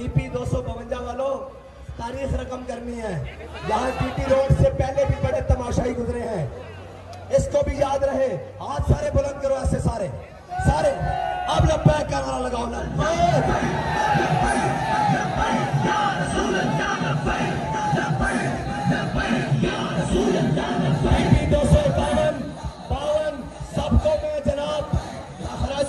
PP दो सौ बवंजा वालों, तारीख रकम करनी है। यहाँ टीटी रोड से पहले भी बड़े तमाशाई गुजरे हैं। इसको भी याद रहे। आज सारे बुलंद करो ऐसे सारे। सारे, अब लब्बैक का लगाओ लब्बैक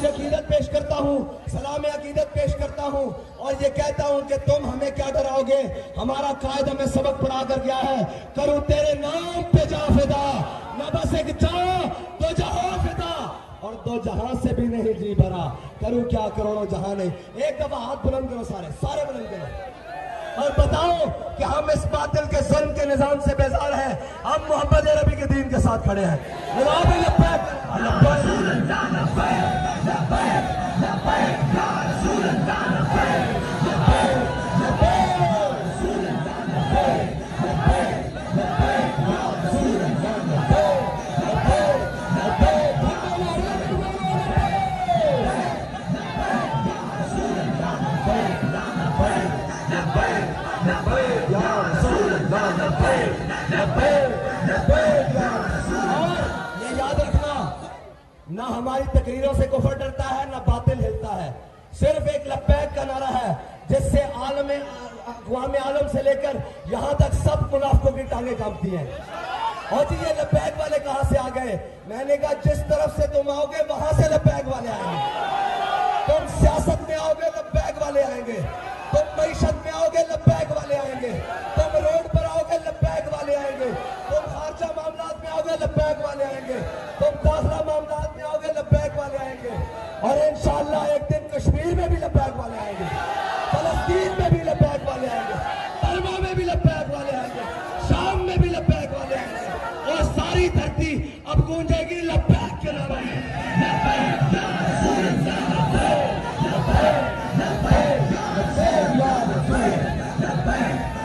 खराज अकीदत पेश करता हूँ सलाम अकीदत पेश करता हूँ और ये कहता हूँ कि तुम हमें क्या डराओगे? हमारा कायद हमें सबक पढ़ा कर गया है। करूँ तेरे नाम पे जा फिदा। न बस एक जा तो जहाँ फिदा। और दो जहाँ से भी नहीं जी भरा। करूँ क्या करोड़ों जहाँ नहीं। एक दफ़ा हाथ बुलंद करो सारे सारे बुलंद करो। और बताओ कि हम इस बातिल के जुल्म के निज़ाम से बेजार हैं। हम मोहम्मद अरबी के दीन के साथ खड़े हैं। ये याद रखना ना हमारी तकरीरों से कुफर डरता है, ना बातिल हिलता है। सिर्फ़ एक लब्बैक का नारा है, जिससे आलम अकवाम आलम से लेकर यहाँ तक सब मुनाफों की टांगे कांपती हैं। और जी, ये लब्बैक वाले कहाँ से आ गए? मैंने कहा, जिस तरफ़ से तुम आओगे और इन एक दिन कश्मीर में भी लब्बैक वाले आएँगे फलस्तीन में भी लबैक वाले आएँगे पलमा में भी लब्बैक वाले आएँगे शाम में भी लब्बैक वाले आएँगे और सारी धरती अब गूंजेगी लब्बैक के नाम लब्बैक